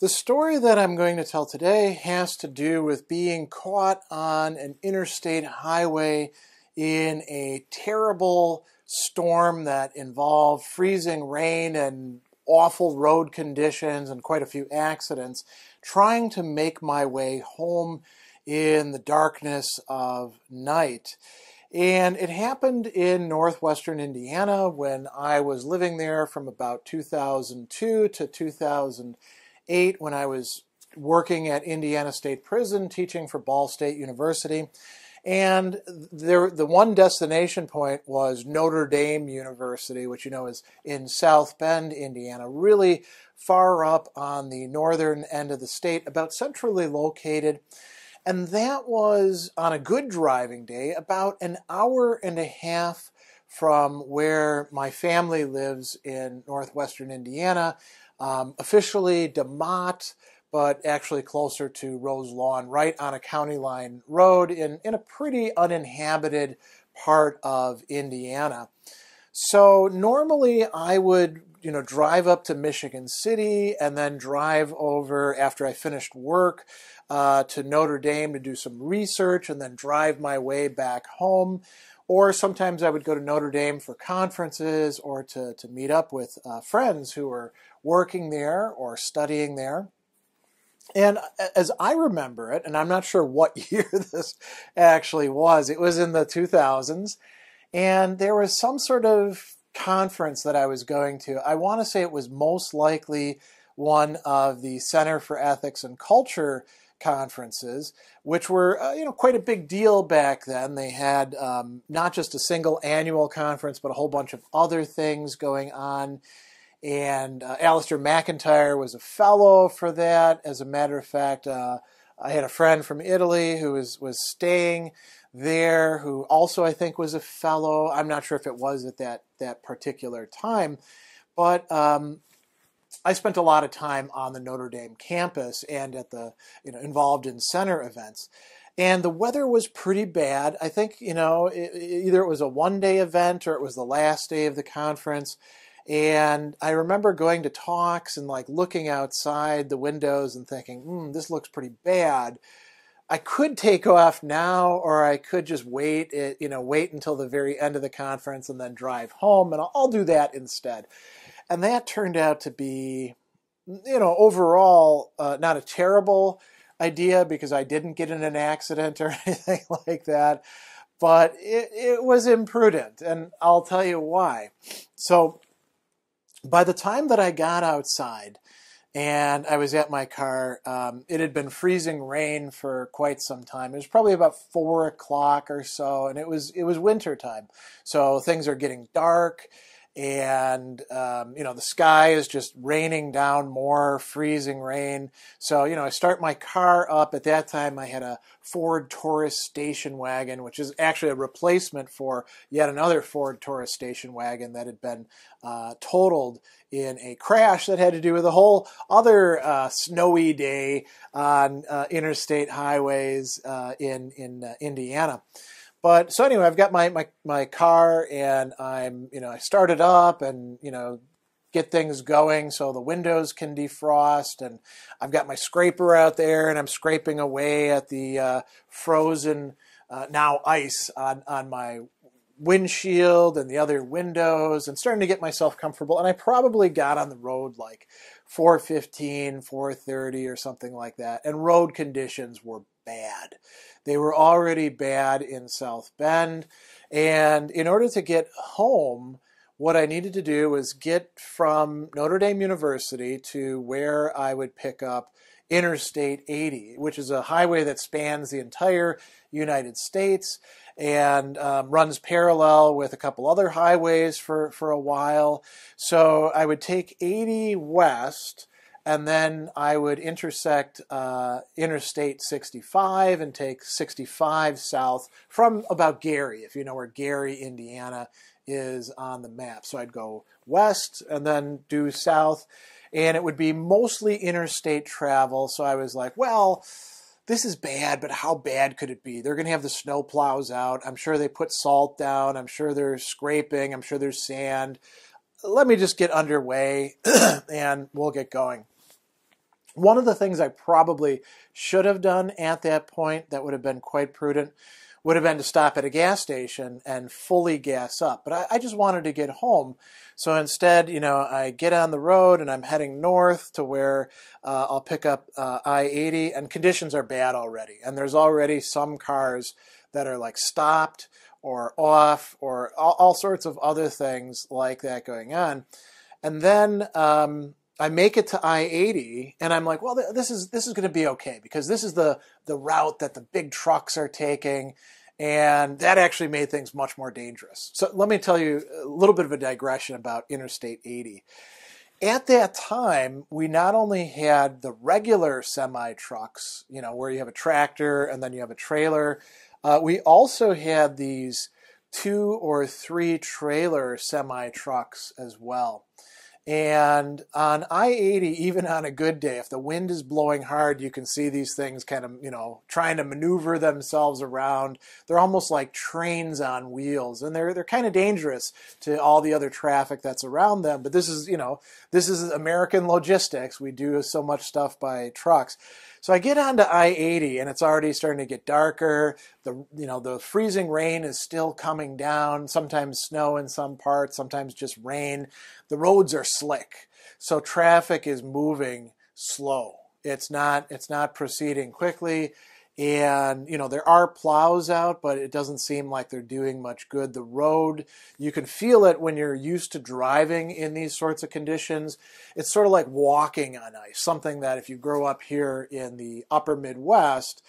The story that I'm going to tell today has to do with being caught on an interstate highway in a terrible storm that involved freezing rain and awful road conditions and quite a few accidents, trying to make my way home in the darkness of night. And it happened in northwestern Indiana when I was living there from about 2002 to 2000 eight when I was working at Indiana State Prison, teaching for Ball State University. And there, the one destination point was Notre Dame University, which you know is in South Bend, Indiana, really far up on the northern end of the state, about centrally located. And that was on a good driving day, about an hour and a half from where my family lives in northwestern Indiana, um, officially DeMotte, but actually closer to Roselawn, right on a county line road in, in a pretty uninhabited part of Indiana. So normally I would, you know, drive up to Michigan City and then drive over after I finished work uh, to Notre Dame to do some research and then drive my way back home. Or sometimes I would go to Notre Dame for conferences or to, to meet up with uh, friends who were working there or studying there. And as I remember it, and I'm not sure what year this actually was, it was in the 2000s, and there was some sort of conference that I was going to. I want to say it was most likely one of the Center for Ethics and Culture conferences, which were uh, you know quite a big deal back then. They had um, not just a single annual conference, but a whole bunch of other things going on and uh, Alasdair MacIntyre was a fellow for that. As a matter of fact, uh, I had a friend from Italy who was, was staying there, who also I think was a fellow. I'm not sure if it was at that, that particular time, but um, I spent a lot of time on the Notre Dame campus and at the, you know, involved in center events. And the weather was pretty bad. I think, you know, it, either it was a one day event or it was the last day of the conference and I remember going to talks and like looking outside the windows and thinking, hmm, this looks pretty bad. I could take off now, or I could just wait, it, you know, wait until the very end of the conference and then drive home, and I'll, I'll do that instead. And that turned out to be, you know, overall uh, not a terrible idea because I didn't get in an accident or anything like that, but it, it was imprudent, and I'll tell you why. So by the time that I got outside and I was at my car, um, it had been freezing rain for quite some time. It was probably about four o'clock or so, and it was it was winter time, so things are getting dark and um, you know the sky is just raining down more freezing rain. So you know i start my car up. At that time i had a ford taurus station wagon which is actually a replacement for yet another ford taurus station wagon that had been uh, totaled in a crash that had to do with a whole other uh, snowy day on uh, interstate highways uh, in in uh, indiana but so anyway, I've got my, my, my car and I'm, you know, I start it up and, you know, get things going so the windows can defrost. And I've got my scraper out there and I'm scraping away at the uh, frozen, uh, now ice on, on my windshield and the other windows and starting to get myself comfortable. And I probably got on the road like 415, 430 or something like that. And road conditions were bad. They were already bad in South Bend. And in order to get home, what I needed to do was get from Notre Dame University to where I would pick up Interstate 80, which is a highway that spans the entire United States and um, runs parallel with a couple other highways for, for a while. So I would take 80 west and then I would intersect uh, Interstate 65 and take 65 south from about Gary, if you know where Gary, Indiana is on the map. So I'd go west and then do south, and it would be mostly interstate travel. So I was like, well, this is bad, but how bad could it be? They're going to have the snow plows out. I'm sure they put salt down. I'm sure they're scraping. I'm sure there's sand. Let me just get underway and we'll get going. One of the things I probably should have done at that point that would have been quite prudent would have been to stop at a gas station and fully gas up. But I, I, just wanted to get home. So instead, you know, I get on the road and I'm heading north to where uh, I'll pick up uh, I 80, and conditions are bad already. And there's already some cars that are like stopped or off or all, all sorts of other things like that going on. And then um, I make it to I-80 and I'm like, well, this is this is going to be okay because this is the the route that the big trucks are taking and that actually made things much more dangerous. So let me tell you a little bit of a digression about Interstate 80. At that time, we not only had the regular semi trucks, you know, where you have a tractor and then you have a trailer, uh, we also had these two or three trailer semi trucks as well. And on I 80, even on a good day, if the wind is blowing hard, you can see these things kind of, you know, trying to maneuver themselves around. They're almost like trains on wheels, and they're, they're kind of dangerous to all the other traffic that's around them. But this is, you know, this is American logistics. We do so much stuff by trucks. So I get onto I-80 and it's already starting to get darker. The you know the freezing rain is still coming down. Sometimes snow in some parts, sometimes just rain. The roads are slick, so traffic is moving slow. It's not it's not proceeding quickly and you know there are plows out but it doesn't seem like they're doing much good. The road you can feel it when you're used to driving in these sorts of conditions. It's sort of like walking on ice something that if you grow up here in the upper midwest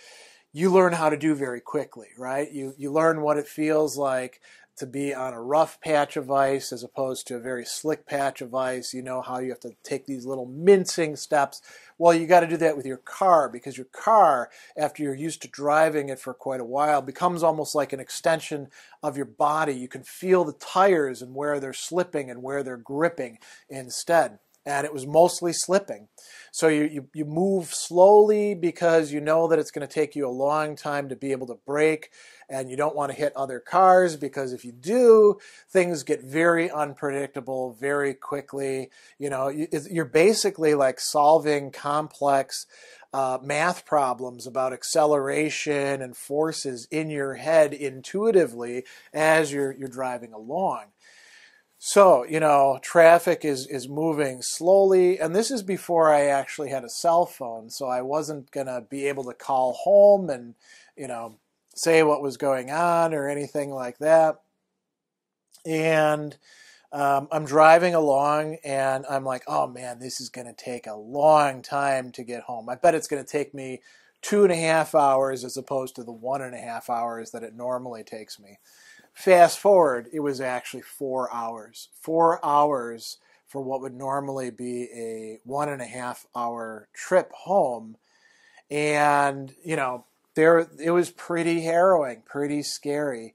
you learn how to do very quickly right? You you learn what it feels like to be on a rough patch of ice as opposed to a very slick patch of ice. You know how you have to take these little mincing steps. Well, you got to do that with your car because your car, after you're used to driving it for quite a while, becomes almost like an extension of your body. You can feel the tires and where they're slipping and where they're gripping instead. And it was mostly slipping. So you, you, you move slowly because you know that it's going to take you a long time to be able to brake and you don't want to hit other cars because if you do, things get very unpredictable very quickly. You know, you're basically like solving complex uh, math problems about acceleration and forces in your head intuitively as you're, you're driving along. So, you know, traffic is, is moving slowly, and this is before I actually had a cell phone, so I wasn't going to be able to call home and, you know, say what was going on or anything like that. And um, I'm driving along, and I'm like, oh man, this is going to take a long time to get home. I bet it's going to take me two and a half hours as opposed to the one and a half hours that it normally takes me. Fast forward, it was actually four hours. Four hours for what would normally be a one and a half hour trip home. And, you know, there it was pretty harrowing, pretty scary.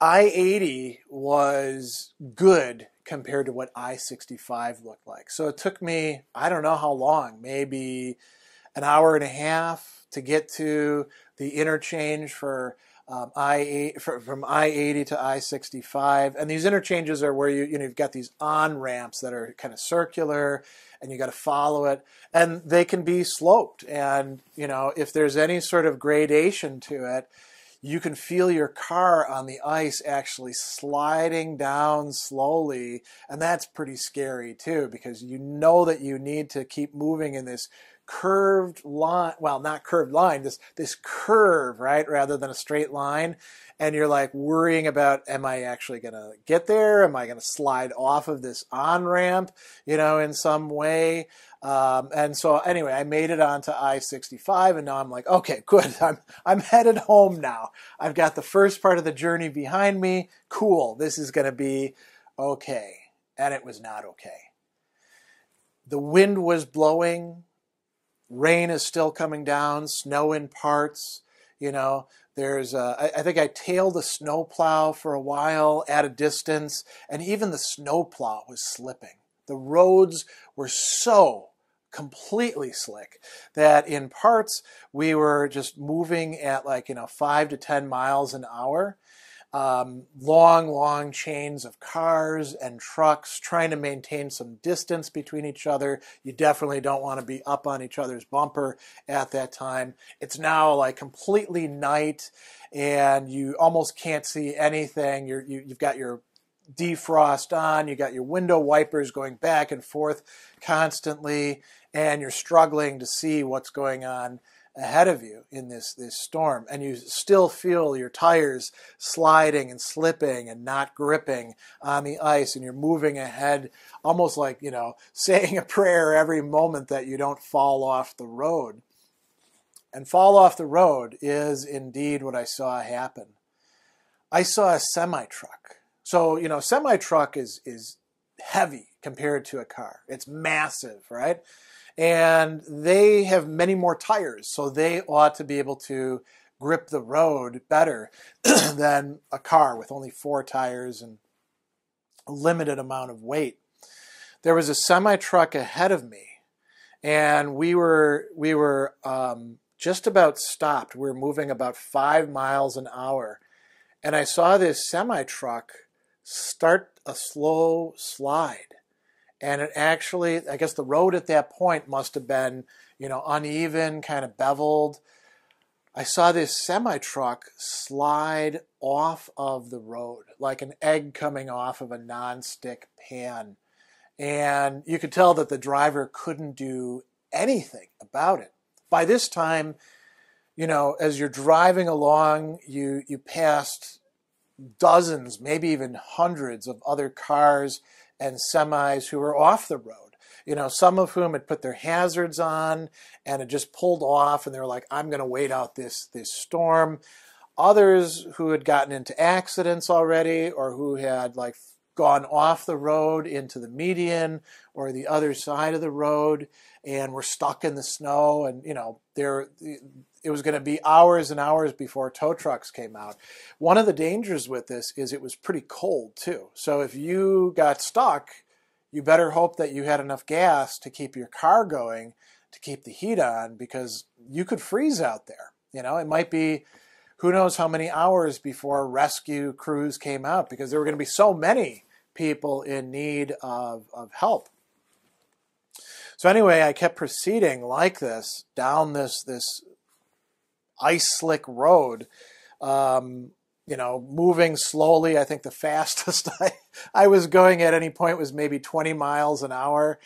I 80 was good compared to what I 65 looked like. So it took me, I don't know how long, maybe an hour and a half to get to the interchange for um, I from I-80 to I-65, and these interchanges are where you you know you've got these on ramps that are kind of circular, and you got to follow it, and they can be sloped, and you know if there's any sort of gradation to it, you can feel your car on the ice actually sliding down slowly, and that's pretty scary too because you know that you need to keep moving in this curved line well not curved line this this curve right rather than a straight line. And you're like worrying about am i actually going to get there? Am i going to slide off of this on ramp you know in some way? Um, and so anyway i made it onto i-65 and now i'm like okay good i'm i'm headed home now. I've got the first part of the journey behind me. Cool this is going to be okay. And it was not okay. The wind was blowing rain is still coming down, snow in parts. You know, there's I, think I tailed a snowplow for a while at a distance, and even the snowplow was slipping. The roads were so completely slick that in parts we were just moving at like you know five to ten miles an hour um, long, long chains of cars and trucks trying to maintain some distance between each other. You definitely don't want to be up on each other's bumper at that time. It's now like completely night and you almost can't see anything. You're, you, you've got your defrost on, you got your window wipers going back and forth constantly, and you're struggling to see what's going on ahead of you in this, this storm, and you still feel your tires sliding and slipping and not gripping on the ice, and you're moving ahead almost like, you know, saying a prayer every moment that you don't fall off the road. And fall off the road is indeed what I saw happen. I saw a semi truck. So, you know, semi truck is, is heavy compared to a car. It's massive, right? and they have many more tires, so they ought to be able to grip the road better than a car with only four tires and a limited amount of weight. There was a semi truck ahead of me, and we were we were um, just about stopped. We were moving about five miles an hour, and I saw this semi truck start a slow slide. And it actually i guess the road at that point must have been you know uneven kind of beveled. I saw this semi truck slide off of the road like an egg coming off of a non-stick pan. And you could tell that the driver couldn't do anything about it. By this time you know as you're driving along you you passed dozens maybe even hundreds of other cars and semis who were off the road. You know, some of whom had put their hazards on and had just pulled off, and they were like, "I'm going to wait out this this storm." Others who had gotten into accidents already, or who had like gone off the road into the median or the other side of the road and were stuck in the snow and you know there it was going to be hours and hours before tow trucks came out. One of the dangers with this is it was pretty cold too. So if you got stuck you better hope that you had enough gas to keep your car going to keep the heat on because you could freeze out there. You know it might be who knows how many hours before rescue crews came out because there were going to be so many people in need of, of help. So anyway, I kept proceeding like this down this this ice slick road, um, you know, moving slowly. I think the fastest I, I was going at any point was maybe 20 miles an hour,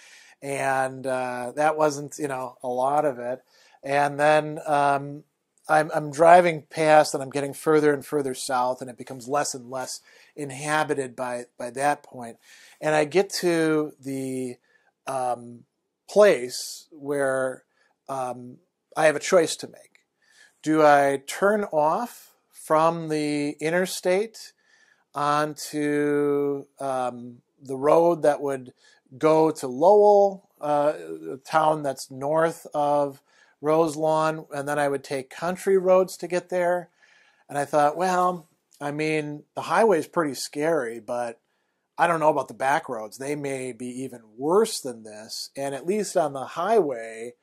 and uh, that wasn't you know a lot of it. And then um, I'm, I'm driving past and I'm getting further and further south, and it becomes less and less inhabited by, by that point. And I get to the um, place where um, I have a choice to make. Do I turn off from the interstate onto um, the road that would go to Lowell, uh, a town that's north of Roselawn, and then I would take country roads to get there. And I thought, well, I mean, the highway is pretty scary, but I don't know about the back roads. They may be even worse than this. And at least on the highway,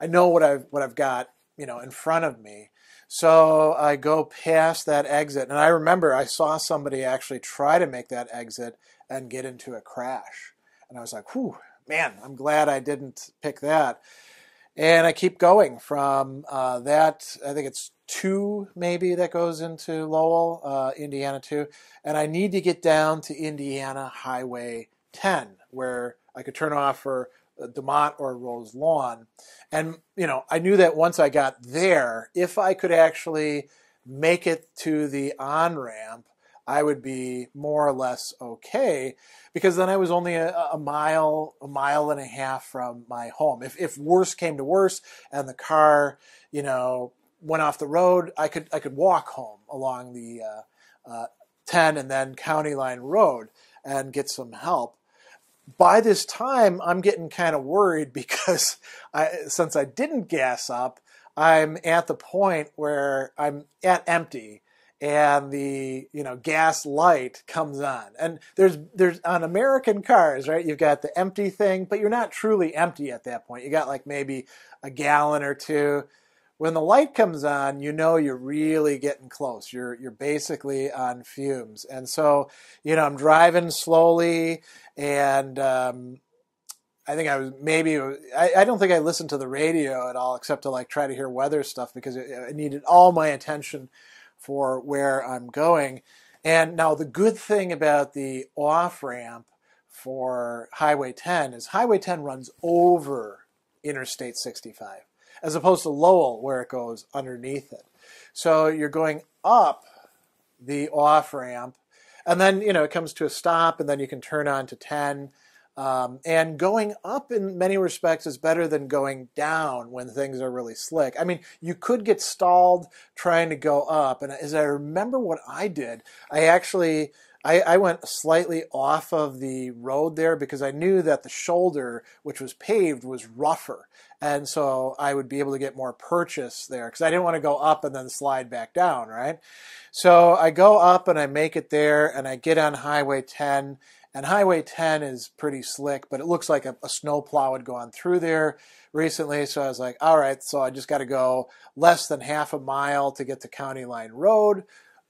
I know what I've what I've got, you know, in front of me. So I go past that exit, and I remember I saw somebody actually try to make that exit and get into a crash. And I was like, whew, man, I'm glad I didn't pick that. And I keep going from uh, that, I think it's two maybe that goes into Lowell, uh, Indiana two. And I need to get down to Indiana Highway 10, where I could turn off for uh, DeMotte or Roselawn. And, you know, I knew that once I got there, if I could actually make it to the on ramp, I would be more or less okay because then I was only a, a, mile, a mile and a half from my home. If, if worse came to worse and the car, you know, went off the road, I could, I could walk home along the uh, uh, 10 and then County Line Road and get some help. By this time, I'm getting kind of worried because I, since I didn't gas up, I'm at the point where I'm at empty and the you know gas light comes on. And there's there's on american cars right you've got the empty thing but you're not truly empty at that point. You got like maybe a gallon or two when the light comes on, you know you're really getting close. You're you're basically on fumes, and so you know I'm driving slowly, and um, I think I was maybe I, I, don't think I listened to the radio at all, except to like try to hear weather stuff because it, it needed all my attention for where I'm going. And now the good thing about the off ramp for Highway 10 is Highway 10 runs over Interstate 65, as opposed to Lowell where it goes underneath it. So you're going up the off ramp, and then you know it comes to a stop, and then you can turn on to 10 um, and going up in many respects is better than going down when things are really slick. I mean, you could get stalled trying to go up. And as I remember what I did, I actually I, I, went slightly off of the road there because I knew that the shoulder, which was paved, was rougher. And so I would be able to get more purchase there because I didn't want to go up and then slide back down, right? So I go up and I make it there and I get on Highway 10 and Highway 10 is pretty slick, but it looks like a, a snowplow had gone through there recently. So I was like, all right, so I just got to go less than half a mile to get to County Line Road.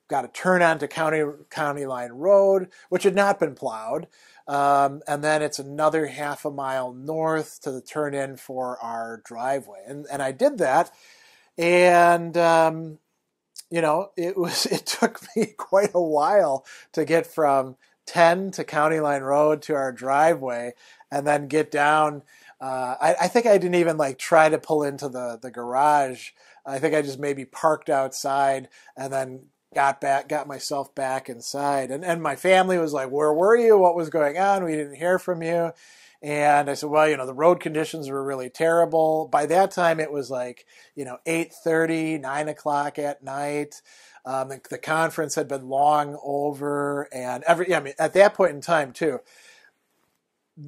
Got to turn onto County County Line Road, which had not been plowed. Um, and then it's another half a mile north to the turn in for our driveway. And, and I did that. And, um, you know, it was, it took me quite a while to get from 10 to County Line Road to our driveway and then get down. Uh, I, I, think I didn't even like try to pull into the, the garage. I think I just maybe parked outside and then got back, got myself back inside. And, and my family was like, where were you? What was going on? We didn't hear from you. And I said, well, you know, the road conditions were really terrible. By that time, it was like, you know, 8.30, 9 o'clock at night. Um, the, the, conference had been long over, and every I mean, at that point in time too,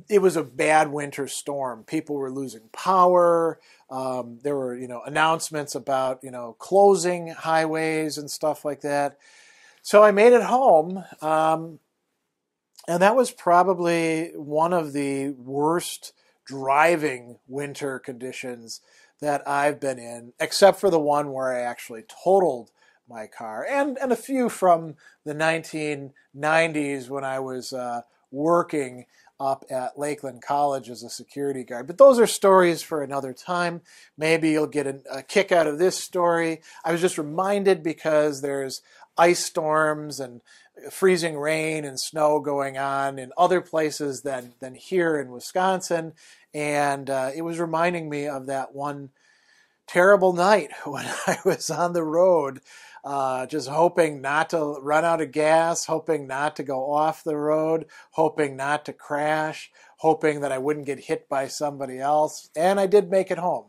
it was a bad winter storm. People were losing power. Um, there were you know announcements about you know closing highways and stuff like that. So I made it home, um, and that was probably one of the worst driving winter conditions that I've been in, except for the one where I actually totaled my car, and and a few from the 1990s when I was uh, working up at Lakeland College as a security guard. But those are stories for another time. Maybe you'll get a, a kick out of this story. I was just reminded because there's ice storms and freezing rain and snow going on in other places than than here in Wisconsin, and uh, it was reminding me of that one terrible night when I was on the road uh, just hoping not to run out of gas, hoping not to go off the road, hoping not to crash, hoping that I wouldn't get hit by somebody else. And I did make it home.